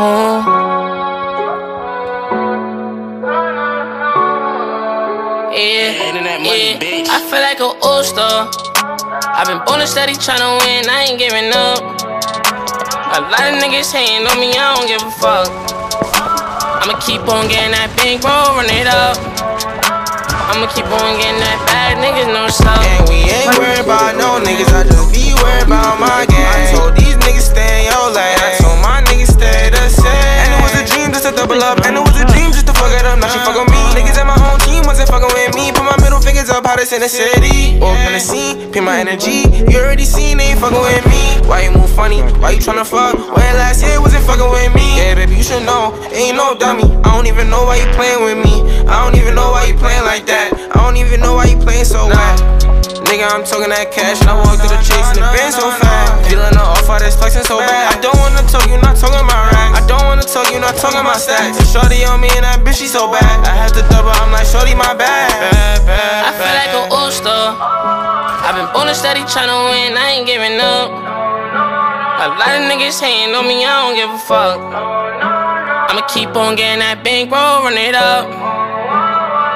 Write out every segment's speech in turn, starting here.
Oh. Yeah, money, yeah. I feel like an old star. I've been ballin' steady tryna win, I ain't giving up. A lot of niggas hating on me, I don't give a fuck. I'ma keep on getting that bankroll, run it up. I'ma keep on getting that bag, niggas no stop. And we ain't worried my middle fingers up, hottest in the city. Walk on the scene, pin my energy. You already seen, they ain't fucking with me. Why you move funny? Why you tryna fuck? When last year wasn't fucking with me. Yeah, baby, you should know. Ain't no dummy. I don't even know why you playing with me. I don't even know why you playing like that. I don't even know why you playing so whack. Nigga, I'm talking that cash and I walk through the chase and the band so fast. Feeling the off all this flexing so bad. I don't wanna talk, you not talking my racks. I don't wanna talk, you not talking my stacks. Shorty on me and that bitch, she so bad. I have to double, I'm like, Shorty, my bad. bad, I've been ballin' steady tryna win, I ain't giving up. A lot of niggas hating on me, I don't give a fuck. I'ma keep on getting that bankroll, run it up.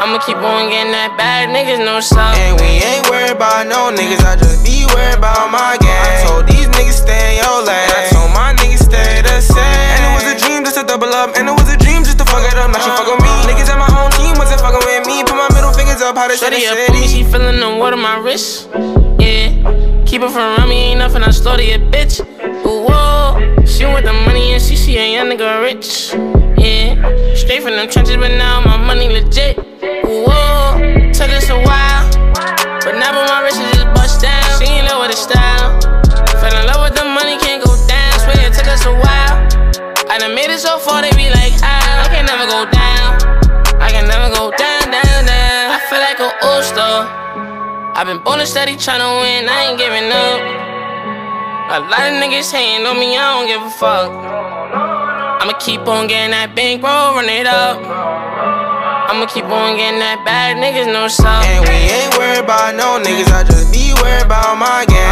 I'ma keep on getting that bag, niggas no stop. And we ain't worried about no niggas, I just be worried about my gang. I told these niggas stay in your lane. I told my niggas stay the same. And it was a dream just to double up. And it was a dream just to fuck it up. Now she fuck with me. Niggas at my own team wasn't fucking with me. Put my middle fingers up, how to shut it up she feeling the water my wrist. Keep it from around me, ain't nothing. I started a bitch. Ooh, whoa, she want the money and she see a young nigga rich. Yeah, straight from them trenches, but now my money legit. I've been ballin' steady tryna win, I ain't giving up. A lot of niggas hating on me, I don't give a fuck. I'ma keep on getting that bankroll, run it up. I'ma keep on getting that bag, niggas no stop. And we ain't worried about no niggas, I just be worried about my gang.